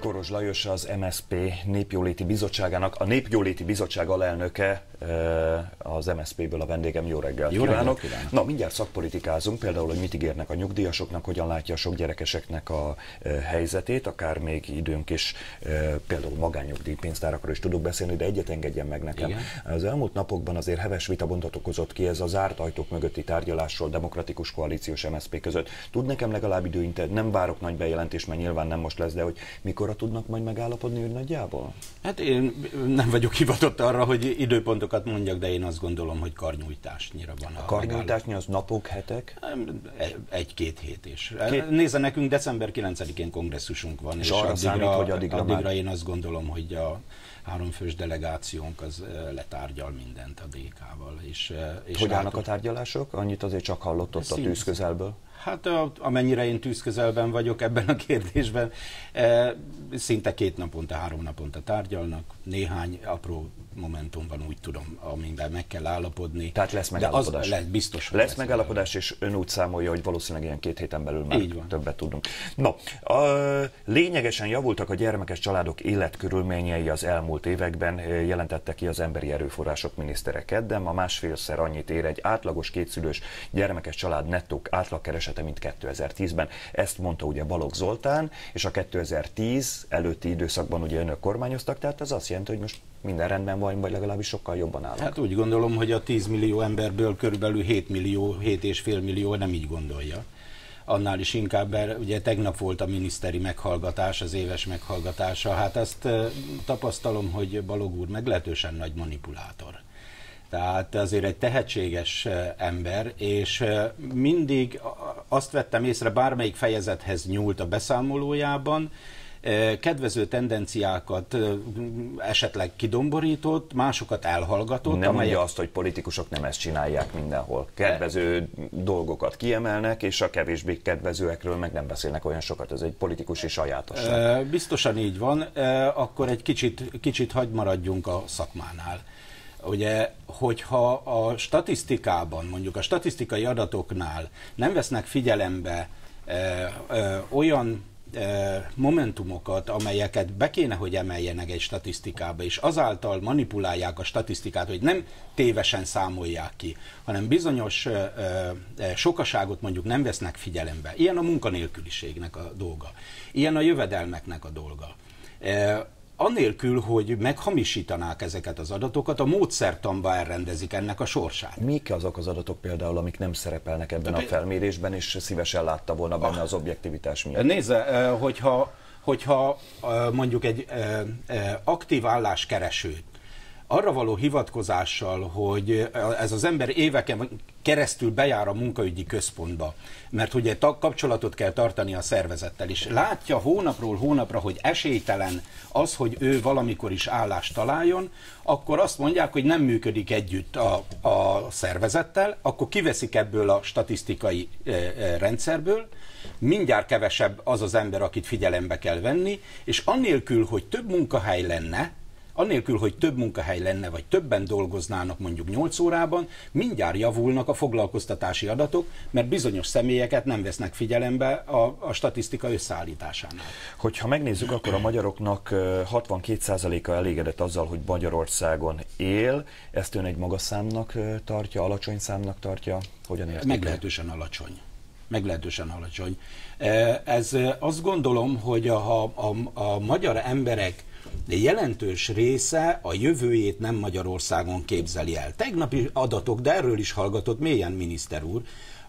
Koros Lajos az MSP Népjóléti Bizottságának, a Népjóléti Bizottság alelnöke az MSZP-ből a vendégem. Jó reggelt Jó kívánok. reggelt kívánok. Na, mindjárt szakpolitikázunk, például, hogy mit ígérnek a nyugdíjasoknak, hogyan látja a sok gyerekeseknek a helyzetét, akár még időnk is például magánnyugdíjpénztárakról is tudok beszélni, de egyet engedjen meg nekem. Igen. Az elmúlt napokban azért heves vita bontot okozott ki ez a zárt ajtók mögötti tárgyalásról demokratikus koalíciós MSZP között. Tud nekem legalább időintet, nem várok nagy bejelentést, mert nyilván nem most lesz, de hogy mikorra tudnak majd megállapodni úgy nagyjából? Hát én nem vagyok hivatott arra, hogy időpontokat mondjak, de én azt gondolom, hogy karnyújtásnyira van a, A karnyújtásnyi az napok, hetek? megállap- Egy-két hét is. Két- Nézze, nekünk december 9-én kongresszusunk van, És arra számít, hogy addigra addigra már- én azt gondolom, hogy a háromfős delegációnk az letárgyal mindent a DK-val. És, és Hogy állnak a tárgyalások? Annyit azért csak hallott ott a tűz közelből. Hát amennyire én tűzközelben vagyok ebben a kérdésben, szinte két naponta, három naponta tárgyalnak, néhány apró momentum van, úgy tudom, amiben meg kell állapodni. Tehát lesz De megállapodás. Az, lesz, biztos, hogy Lesz megállapodás, és ön úgy számolja, hogy valószínűleg ilyen két héten belül már Így van. többet tudunk. No, a, lényegesen javultak a gyermekes családok életkörülményei az elmúlt években, jelentette ki az Emberi Erőforrások minisztere kedden. A másfélszer annyit ér egy átlagos kétszülős gyermekes család nettók átlagkeresete, mint 2010-ben. Ezt mondta ugye Balogh Zoltán, és a 2010 előtti időszakban ugye önök kormányoztak, tehát ez azt jelenti, hogy most minden rendben van, vagy legalábbis sokkal jobban állnak. Hát úgy gondolom, hogy a 10 millió emberből körülbelül 7 millió, 7,5 millió nem így gondolja. Annál is inkább, mert ugye tegnap volt a miniszteri meghallgatás, az éves meghallgatása. Hát azt tapasztalom, hogy Balog úr meglehetősen nagy manipulátor. Tehát azért egy tehetséges eh, ember, és mindig azt vettem észre, bármelyik fejezethez nyúlt a beszámolójában, kedvező tendenciákat esetleg kidomborított, másokat elhallgatott, Nem amelyek mondja azt, hogy politikusok nem ezt csinálják mindenhol. Kedvező dolgokat kiemelnek, és a kevésbé kedvezőekről meg nem beszélnek olyan sokat. Ez egy politikusi sajátosság. Biztosan így van, akkor egy kicsit, kicsit hagy maradjunk a szakmánál. Ugye, hogyha a statisztikában, mondjuk a statisztikai adatoknál nem vesznek figyelembe olyan momentumokat, amelyeket be kéne, hogy emeljenek egy statisztikába, és azáltal manipulálják a statisztikát, hogy nem tévesen számolják ki, hanem bizonyos sokaságot mondjuk nem vesznek figyelembe. Ilyen a munkanélküliségnek a dolga. Ilyen a jövedelmeknek a dolga. Anélkül, hogy meghamisítanák ezeket az adatokat, a módszertamba elrendezik ennek a sorsát. Mik azok az adatok például, amik nem szerepelnek ebben a felmérésben, és szívesen látta volna benne az objektivitás miatt? Nézze, eh, hogyha, hogyha eh, mondjuk egy eh, aktív álláskeresőt arra való hivatkozással, hogy ez az ember éveken keresztül bejár a munkaügyi központba, mert ugye kapcsolatot kell tartani a szervezettel, és látja hónapról hónapra, hogy esélytelen az, hogy ő valamikor is állást találjon, akkor azt mondják, hogy nem működik együtt a, a szervezettel, akkor kiveszik ebből a statisztikai e, e, rendszerből, mindjárt kevesebb az az ember, akit figyelembe kell venni, és annélkül, hogy több munkahely lenne, annélkül, hogy több munkahely lenne, vagy többen dolgoznának mondjuk 8 órában, mindjárt javulnak a foglalkoztatási adatok, mert bizonyos személyeket nem vesznek figyelembe a, a statisztika összeállításánál. Hogyha megnézzük, akkor a magyaroknak ö, 62%-a elégedett azzal, hogy Magyarországon él. Ezt ön egy magas számnak tartja, alacsony számnak tartja? Hogyan értik? Meglehetősen alacsony. Meglehetősen alacsony. Ez azt gondolom, hogy a, a, a, a magyar emberek jelentős része a jövőjét nem Magyarországon képzeli el. Tegnapi adatok, de erről is hallgatott mélyen miniszter úr,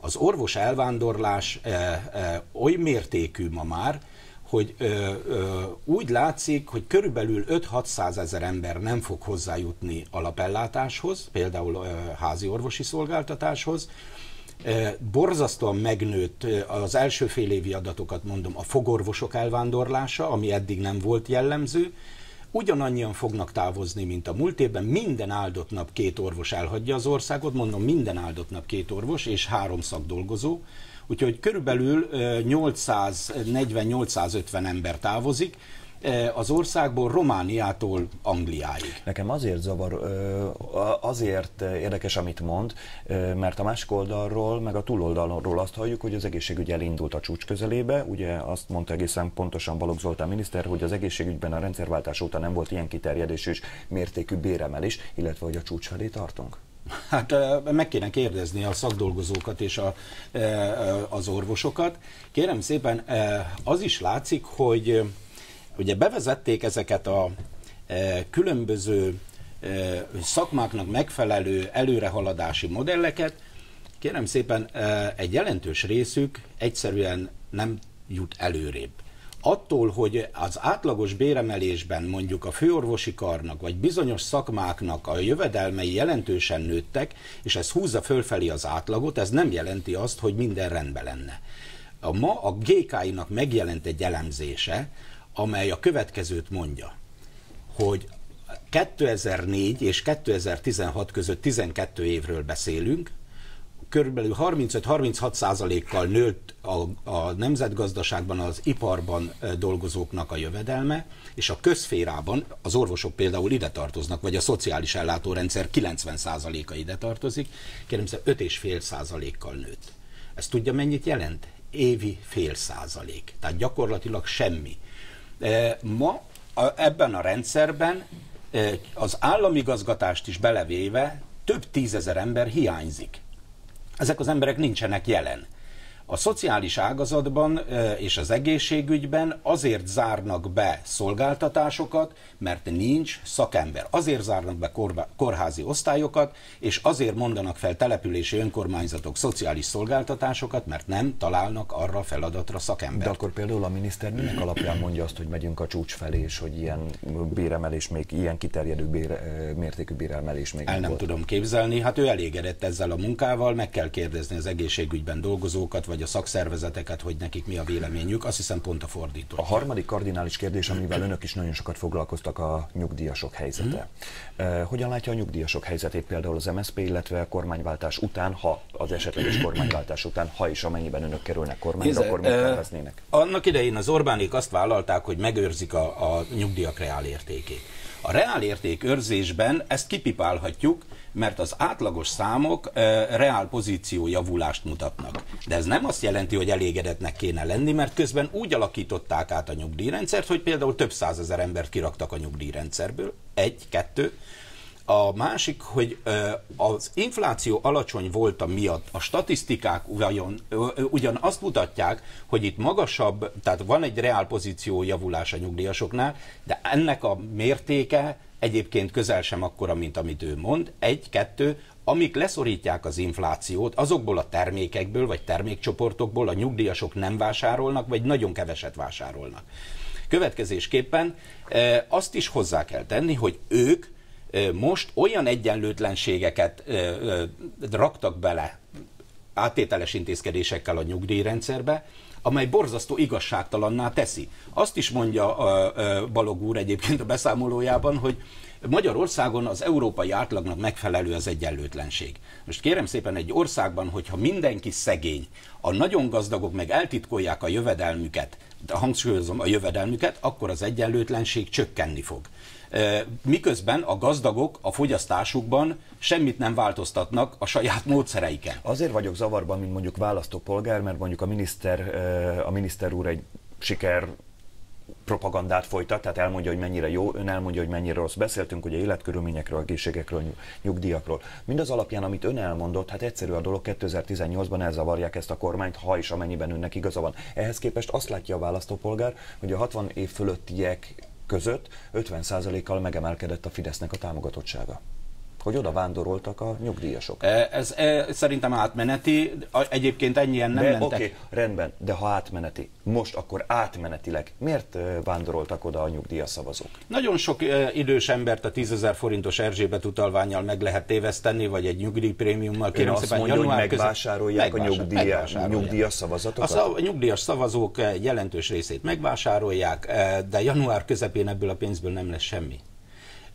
az orvos elvándorlás e, e, oly mértékű ma már, hogy ö, ö, úgy látszik, hogy körülbelül 5-600 ezer ember nem fog hozzájutni alapellátáshoz, például ö, házi orvosi szolgáltatáshoz, Eh, Borzasztóan megnőtt az első fél évi adatokat mondom, a fogorvosok elvándorlása, ami eddig nem volt jellemző. Ugyanannyian fognak távozni, mint a múlt évben. Minden áldott nap két orvos elhagyja az országot, mondom, minden áldott nap két orvos és három szakdolgozó. Úgyhogy körülbelül 840-850 ember távozik, az országból Romániától Angliáig. Nekem azért zavar, azért érdekes, amit mond, mert a másik oldalról, meg a túloldalról azt halljuk, hogy az egészségügy elindult a csúcs közelébe. Ugye azt mondta egészen pontosan Balogh Zoltán miniszter, hogy az egészségügyben a rendszerváltás óta nem volt ilyen kiterjedés és mértékű béremelés, illetve hogy a csúcs felé tartunk. Hát meg kéne kérdezni a szakdolgozókat és a, az orvosokat. Kérem szépen, az is látszik, hogy ugye bevezették ezeket a különböző szakmáknak megfelelő előrehaladási modelleket, kérem szépen, egy jelentős részük egyszerűen nem jut előrébb attól, hogy az átlagos béremelésben mondjuk a főorvosi karnak, vagy bizonyos szakmáknak a jövedelmei jelentősen nőttek, és ez húzza fölfelé az átlagot, ez nem jelenti azt, hogy minden rendben lenne. A ma a GK-nak megjelent egy elemzése, amely a következőt mondja, hogy 2004 és 2016 között 12 évről beszélünk, körülbelül 35-36 százalékkal nőtt a, a nemzetgazdaságban, az iparban dolgozókok a jövedelme, és a közférában, az orvosok például ide tartoznak, vagy a szociális ellátórendszer 90 százaléka ide tartozik, kérem szépen 5,5 százalékkal nőtt. Ez tudja mennyit jelent? Évi fél százalék. Tehát gyakorlatilag semmi. Ma ebben a rendszerben az államigazgatást is belevéve több tízezer ember hiányzik ezek az emberek nincsenek jelen. A szociális ágazatban és az egészségügyben azért zárnak be szolgáltatásokat, mert nincs szakember. Azért zárnak be kórházi osztályokat, és azért mondanak fel települési önkormányzatok szociális szolgáltatásokat, mert nem találnak arra feladatra szakembert. De akkor például a miniszter minek alapján mondja azt, hogy megyünk a csúcs felé, és hogy ilyen béremelés még, ilyen kiterjedő bére, mértékű béremelés még El nem volt. tudom képzelni. Hát ő elégedett ezzel a munkával, meg kell kérdezni az egészségügyben dolgozókat, vagy a szakszervezeteket, hogy nekik mi a véleményük. Azt hiszem pont a fordító. A harmadik kardinális kérdés, amivel önök is nagyon sokat foglalkoztak, a nyugdíjasok helyzete. Hmm. Hogyan látja a nyugdíjasok helyzetét például az MSZP, illetve a kormányváltás után, ha az esetleges kormányváltás után, ha és amennyiben önök kerülnek kormányra, Nézze, akkor mit terveznének? Annak idején az Orbánék azt vállalták, hogy megőrzik a, a nyugdíjak reálértékét. A reálérték őrzésben ezt kipipálhatjuk, mert az átlagos számok reál pozíció javulást mutatnak. De ez nem azt jelenti, hogy elégedetnek kéne lenni, mert közben úgy alakították át a nyugdíjrendszert, hogy például több százezer embert kiraktak a nyugdíjrendszerből. Egy, kettő. A másik, hogy az infláció alacsony volt miatt a statisztikák ugyan, ugyan azt mutatják, hogy itt magasabb, tehát van egy reálpozíció javulás a nyugdíjasoknál, de ennek a mértéke egyébként közel sem akkora, mint amit ő mond. Egy, kettő, amik leszorítják az inflációt, azokból a termékekből vagy termékcsoportokból a nyugdíjasok nem vásárolnak, vagy nagyon keveset vásárolnak. Következésképpen azt is hozzá kell tenni, hogy ők most olyan egyenlőtlenségeket raktak bele áttételes intézkedésekkel a nyugdíjrendszerbe, amely borzasztó igazságtalanná teszi. Azt is mondja a Balog úr egyébként a beszámolójában, hogy Magyarországon az európai átlagnak megfelelő az egyenlőtlenség. Most kérem szépen egy országban, hogyha mindenki szegény, a nagyon gazdagok meg eltitkolják a jövedelmüket, hangsúlyozom a jövedelmüket, akkor az egyenlőtlenség csökkenni fog miközben a gazdagok a fogyasztásukban semmit nem változtatnak a saját módszereiken. Azért vagyok zavarban, mint mondjuk választópolgár, mert mondjuk a miniszter, a miniszter úr egy siker propagandát folytat, tehát elmondja, hogy mennyire jó, ön elmondja, hogy mennyire rossz. Beszéltünk ugye életkörülményekről, egészségekről, nyugdíjakról. Mindaz alapján, amit ön elmondott, hát egyszerű a dolog, 2018-ban elzavarják ezt a kormányt, ha és amennyiben önnek igaza van. Ehhez képest azt látja a választópolgár, hogy a 60 év fölöttiek között 50%-kal megemelkedett a Fidesznek a támogatottsága hogy oda vándoroltak a nyugdíjasok. E, ez, ez szerintem átmeneti, egyébként ennyien nem de, mentek. Oké, okay, rendben, de ha átmeneti, most akkor átmenetileg, miért e, vándoroltak oda a nyugdíjas szavazók? Nagyon sok e, idős embert a 10 ezer forintos Erzsébet utalványjal meg lehet téveszteni, vagy egy nyugdíjprémiummal. Kérem azt szépen, mondja, hogy megvásárolják között, a nyugdíjas, nyugdíjas szavazatokat? A, a nyugdíjas szavazók jelentős részét megvásárolják, de január közepén ebből a pénzből nem lesz semmi.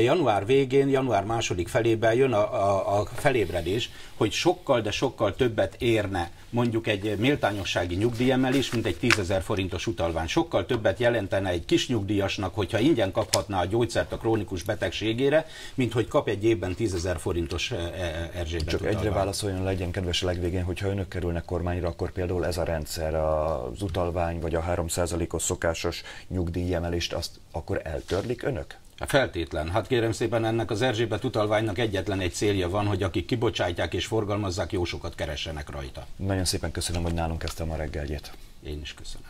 Január végén, január második felében jön a, a, a felébredés, hogy sokkal, de sokkal többet érne mondjuk egy méltányossági nyugdíjemelés, mint egy 10 ezer forintos utalvány. Sokkal többet jelentene egy kis nyugdíjasnak, hogyha ingyen kaphatná a gyógyszert a krónikus betegségére, mint hogy kap egy évben 10 ezer forintos e, e, Erzsébet Csak utalvány. egyre válaszoljon legyen kedves a legvégén, hogyha önök kerülnek kormányra, akkor például ez a rendszer, az utalvány vagy a 3%-os szokásos nyugdíjemelést, azt akkor eltörlik önök? Hát feltétlen. Hát kérem szépen, ennek az Erzsébet utalványnak egyetlen egy célja van, hogy akik kibocsátják és forgalmazzák, jó sokat keressenek rajta. Nagyon szépen köszönöm, hogy nálunk kezdtem a reggeljét. Én is köszönöm.